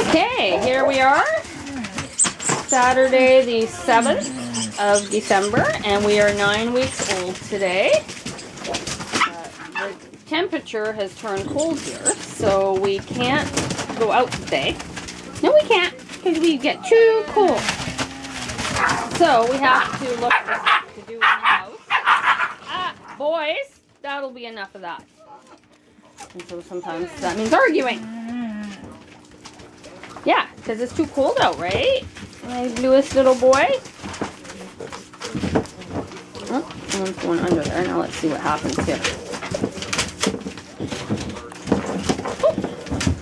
Okay, here we are. Saturday the 7th of December, and we are nine weeks old today. Uh, the temperature has turned cold here, so we can't go out today. No, we can't, because we get too cold. So we have to look to do in the house. Ah, boys, that'll be enough of that. And so sometimes that means arguing. Yeah, because it's too cold out, right? My newest little boy. Oh, one's going under there. Now let's see what happens here. Oh,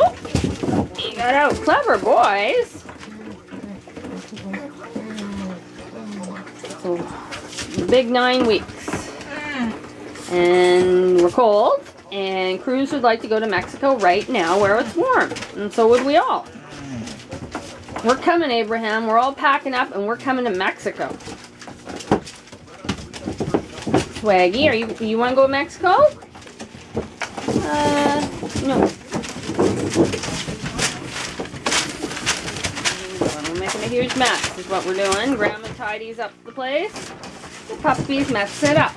oh, you got out. Clever boys. So, big nine weeks. And we're cold. And Cruz would like to go to Mexico right now where it's warm. And so would we all. We're coming, Abraham. We're all packing up and we're coming to Mexico. Swaggy, are you you want to go to Mexico? Uh, no. We're making a huge mess is what we're doing. Grandma tidies up the place. The puppies mess it up.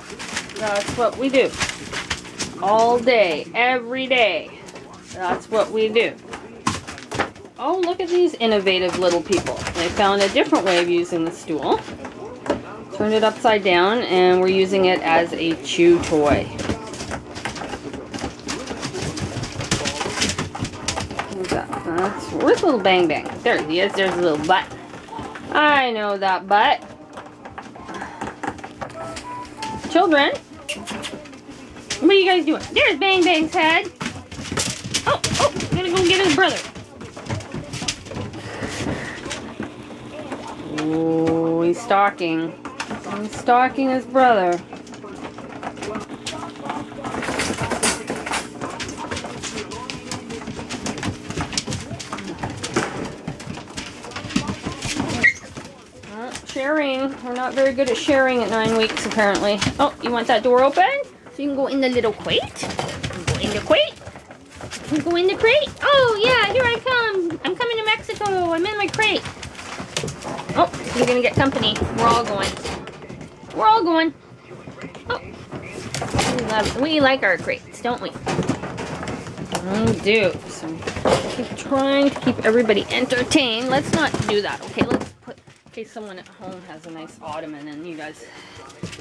That's what we do. All day, every day. That's what we do. Oh, look at these innovative little people. They found a different way of using the stool. Turned it upside down and we're using it as a chew toy. That's, where's little Bang Bang? There he is. There's a little butt. I know that butt. Children, what are you guys doing? There's Bang Bang's head. Oh, oh, gonna go get his brother. Oh, he's stalking. He's stalking his brother. Sharing. We're not very good at sharing at nine weeks, apparently. Oh, you want that door open? So you can go in the little crate? Go in the crate? Go in the crate? Oh, yeah, here I come. I'm coming to Mexico. I'm in my crate. You're gonna get company. We're all going. We're all going. Oh. We, love, we like our crates, don't we? We do. So keep trying to keep everybody entertained. Let's not do that, okay? Let's put, case someone at home has a nice ottoman and you guys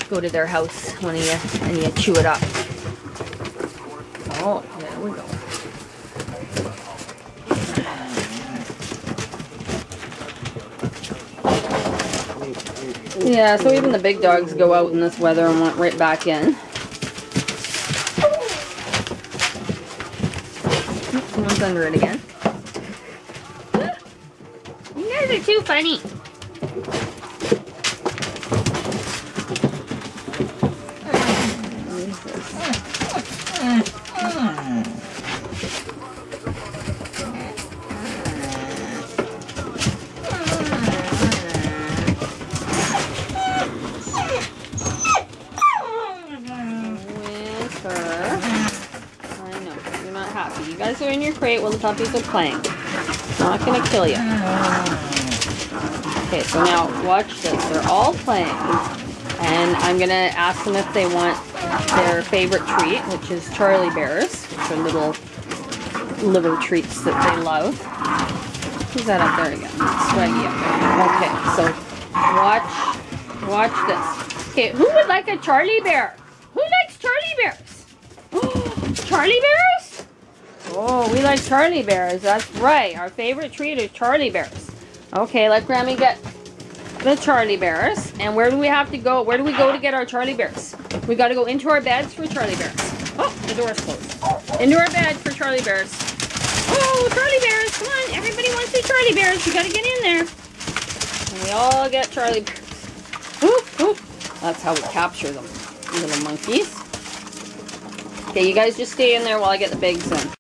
go to their house of you and you chew it up. Oh, there we go. Yeah, so even the big dogs go out in this weather and want right back in. Oops, Someone's under it again. You guys are too funny. Oh, You guys are in your crate while the puppies are playing. Not gonna kill you. Okay, so now watch this. They're all playing. And I'm gonna ask them if they want their favorite treat, which is Charlee Bears, which are little liver treats that they love. Who's that up there again? Swaggy up there. Okay, so watch watch this. Okay, who would like a Charlee Bear? Who likes Charlee Bears? Charlee Bears? Oh, we like Charlee Bears. That's right. Our favorite treat is Charlee Bears. Okay, let Grammy get the Charlee Bears. And where do we have to go? Where do we go to get our Charlee Bears? We got to go into our beds for Charlee Bears. Oh, the door's closed. Into our bed for Charlee Bears. Oh, Charlee Bears. Come on. Everybody wants the Charlee Bears. We got to get in there. And we all get Charlee Bears. Oop, oop. That's how we capture them, little monkeys. Okay, you guys just stay in there while I get the bigs in.